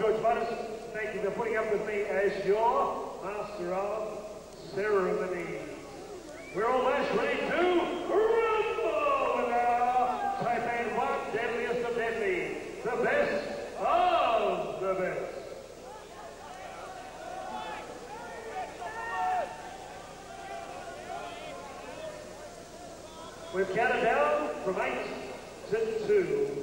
join with me as your master of ceremony. We're almost ready to rumble with our Taipan 1 Deadliest of Deadly, the best of the best. We've counted down from eight to two.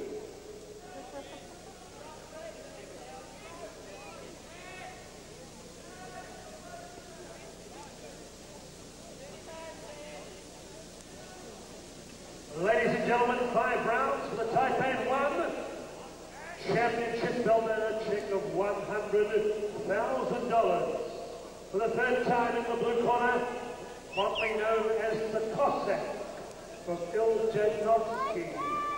Ladies and gentlemen, five rounds for the Taipan 1 championship belt and a check of $100,000. For the third time in the blue corner, fondly known as the Cossack from Iljanovsky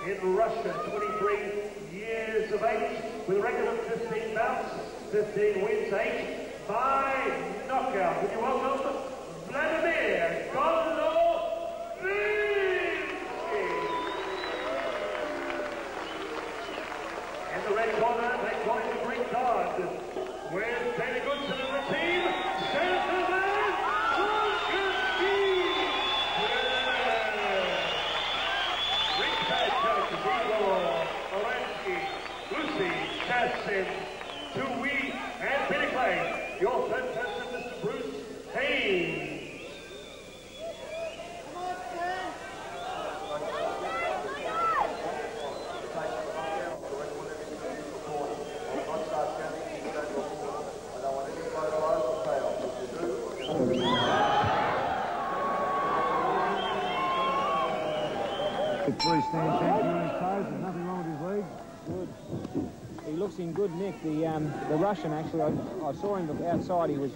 in Russia, 23 years of age, with a record of 15 bouts, 15 wins, 8 by knockout. Would you welcome Vladimir Golovinski. In the red corner, they call him the Greek God. With Danny Goodson and the team, Gentlemen, Volkanovski. Rick Padcock, Igor Olansky, Lucy, Chassin, Tui, and Peter Clay. Your third person, Mr. Bruce Haynes. Three stand champion on his nothing wrong with his legs. Good. He looks in good nick. The um, the Russian actually, I, I saw him outside. He was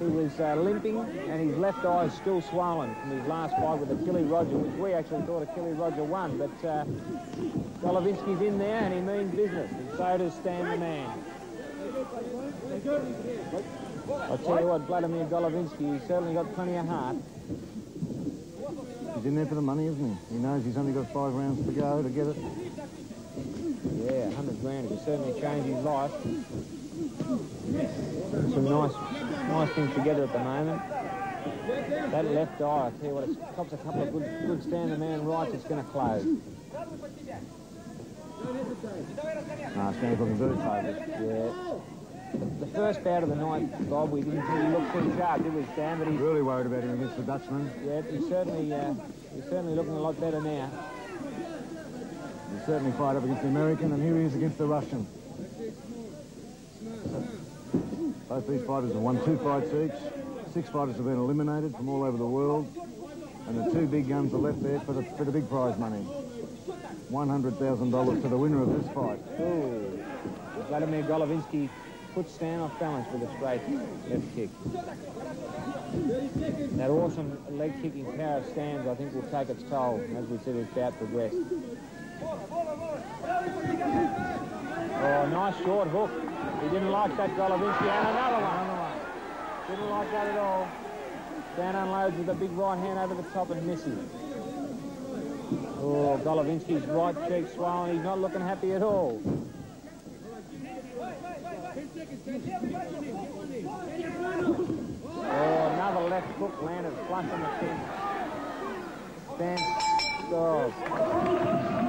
he was uh, limping, and his left eye is still swollen from his last fight with Achille Roger, which we actually thought Achille Roger won. But uh, Golovinski's in there, and he means business, and so does Stan the Man. I tell you what, Vladimir Golovinski, he's certainly got plenty of heart. He's in there for the money, isn't he? He knows he's only got five rounds to go to get it. Yeah, 100 grand could certainly change his life. Some nice, nice things together at the moment. That left eye, I tell you what, it cops a couple of good, good Stan the man rights, it's going to close. Nah, Stan's looking very favourite. Yeah. The, the first bout of the night, Bob, we didn't think he looked pretty sharp, did we, Stan? But he's, Really worried about him against the Dutchman. yeah, he's certainly, uh, he's certainly looking a lot better now. Certainly fight up against the American, and here he is against the Russian. Both these fighters have won two fights each. Six fighters have been eliminated from all over the world. And the two big guns are left there for the, for the big prize money. $100,000 to the winner of this fight. Ooh. Vladimir Golovinski puts Stan off balance with a straight left kick. That awesome leg kicking power of Stan's, I think, will take its toll as we see this bout progress. Oh, nice short hook. He didn't like that Golovinski. And another one. Another one. Didn't like that at all. Stan unloads with a big right hand over the top and misses. Oh, Golovinski's right cheek swollen. He's not looking happy at all. Oh, another left hook landed flush on the chin. Stan scores.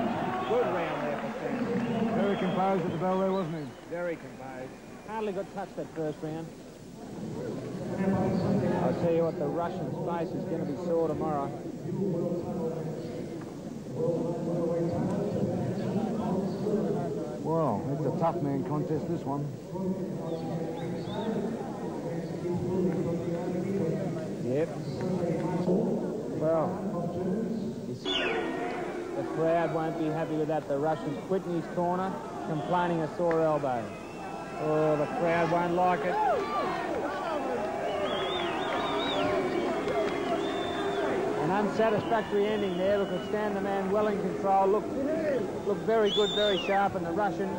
Good round there for Stan. Very composed at the bell there, wasn't he? Very composed. Hardly got touched that first round. I'll tell you what, the Russian's face is going to be sore tomorrow. Well, it's a tough man contest, this one. Yep. Well, it's- the crowd won't be happy with that. The Russian's quitting his corner, complaining a sore elbow. Oh, the crowd won't like it. An unsatisfactory ending there because Stan the man well in control. Look, looked very good, very sharp, and the Russian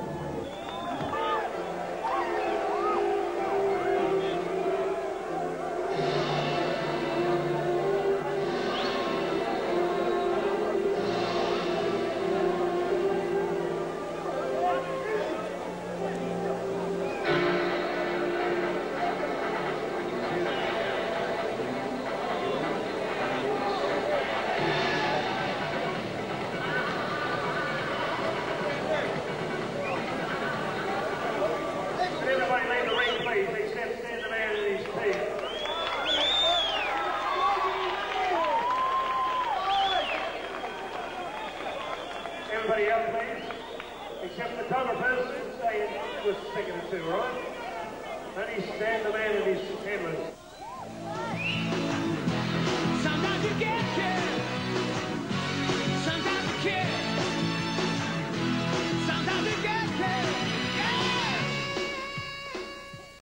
except the cover person who'd say it was sticking to, right? Only stand the man in his hammers.